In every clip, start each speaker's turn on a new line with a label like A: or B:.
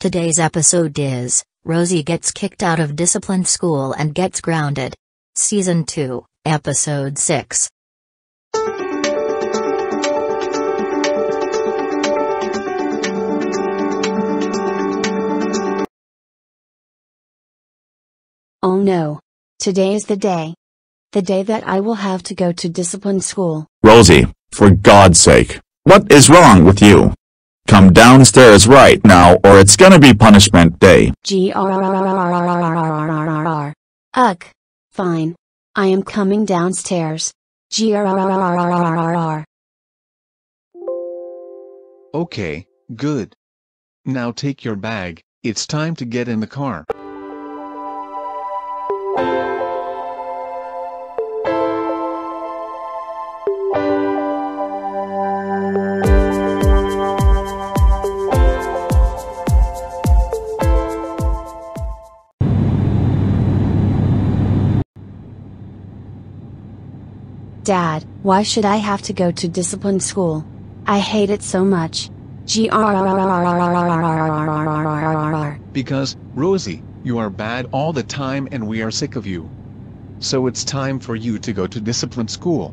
A: Today's episode is Rosie gets kicked out of disciplined school and gets grounded. Season 2, Episode 6.
B: Oh no. Today is the day. The day that I will have to go to discipline school.
C: Rosie, for God's sake, what is wrong with you? Come downstairs right now or it's gonna be punishment day.
B: Grrrr. Ugh. Fine. I am coming downstairs.
D: Okay, good. Now take your bag, it's time to get in the car.
B: Dad, why should I have to go to discipline school? I hate it so much.
D: Because, Rosie, you are bad all the time and we are sick of you. So it's time for you to go to discipline school.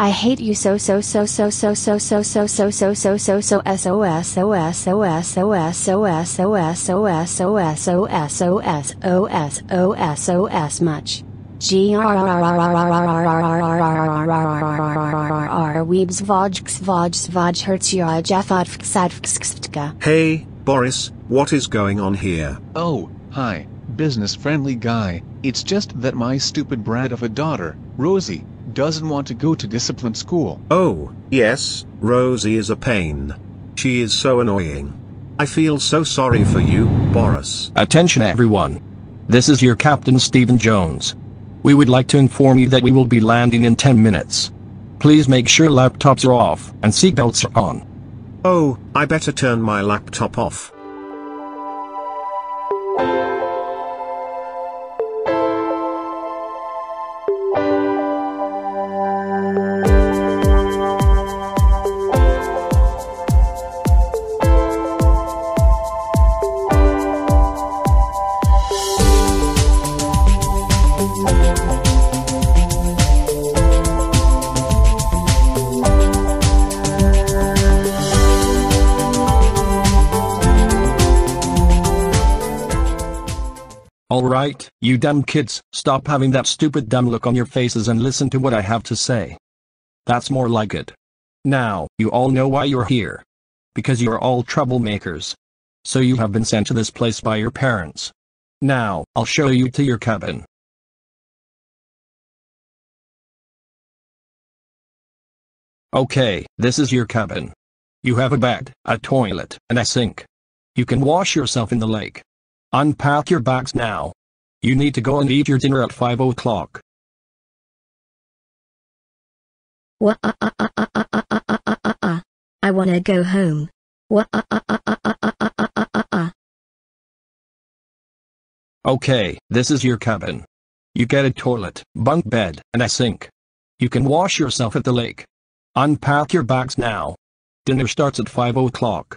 B: I hate you so so so so so so so so so so so so so s o s o s o s o s o s o s o s o s o s o s o s o s o s much. G R R R R R R R R R R R R R Weebs Vojks Voj Svoj Hertz Yaj Fadfsadfska.
E: Hey, Boris, what is going on here?
D: Oh, hi, business friendly guy. It's just that my stupid brat of a daughter, Rosie, doesn't want to go to discipline school.
E: Oh, yes, Rosie is a pain. She is so annoying. I feel so sorry for you, Boris.
F: Attention everyone. This is your Captain Stephen Jones. We would like to inform you that we will be landing in 10 minutes. Please make sure laptops are off and seatbelts are on.
E: Oh, I better turn my laptop off.
F: Alright, you dumb kids, stop having that stupid dumb look on your faces and listen to what I have to say. That's more like it. Now, you all know why you're here. Because you're all troublemakers. So you have been sent to this place by your parents. Now, I'll show you to your cabin. Okay, this is your cabin. You have a bed, a toilet, and a sink. You can wash yourself in the lake. Unpack your bags now. You need to go and eat your dinner at 5 o'clock.
A: I wanna go home.
F: Okay, this is your cabin. You get a toilet, bunk bed, and a sink. You can wash yourself at the lake. Unpack your bags now. Dinner starts at 5 o'clock.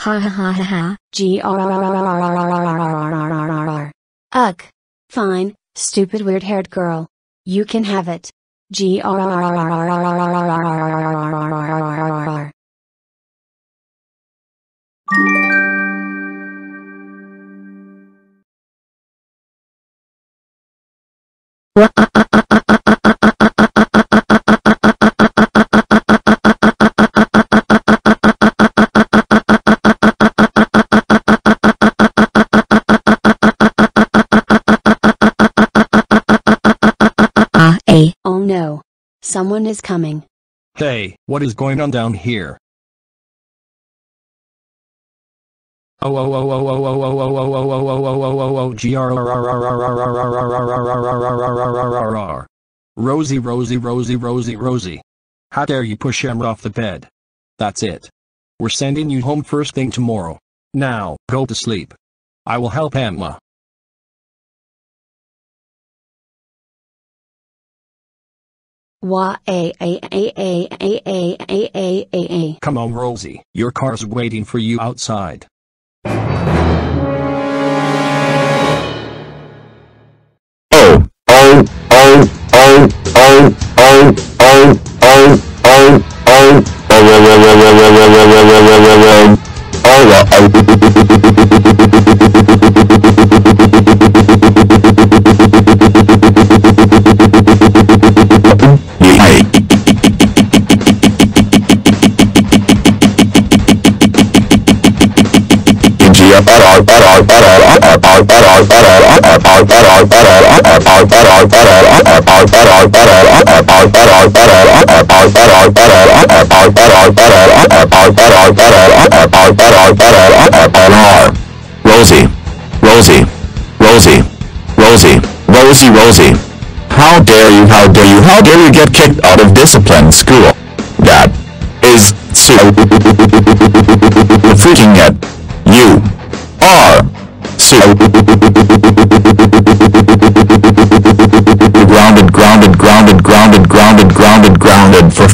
A: Ha ha ha ha ha.
B: G R R R R R R R R R R R R R. Ugh. Fine, stupid weird haired girl. You can have it. G Someone is coming.
F: Hey, what is going on down here? Oh oh oh oh oh oh oh oh oh oh oh oh oh oh oh G R R R R R R R R R R R R R R R Rosie Rosie Rosie Rosie Rosie. How dare you push Emma off the bed? That's it. We're sending you home first thing tomorrow. Now, go to sleep. I will help Emma. Come on Rosie, your car's waiting for you outside.
C: Rosie, Rosie, Rosie, Rosie, Rosie, Rosie. How dare you, how dare you, how dare you get kicked out of discipline school? That is so freaking it. You are Sim.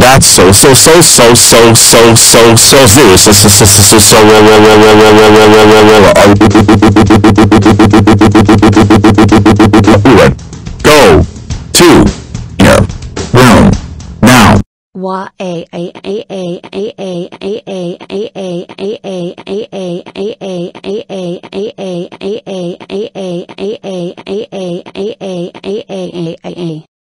C: That's so so so so so so so so so so so so so so so Go to your room now.
B: Wah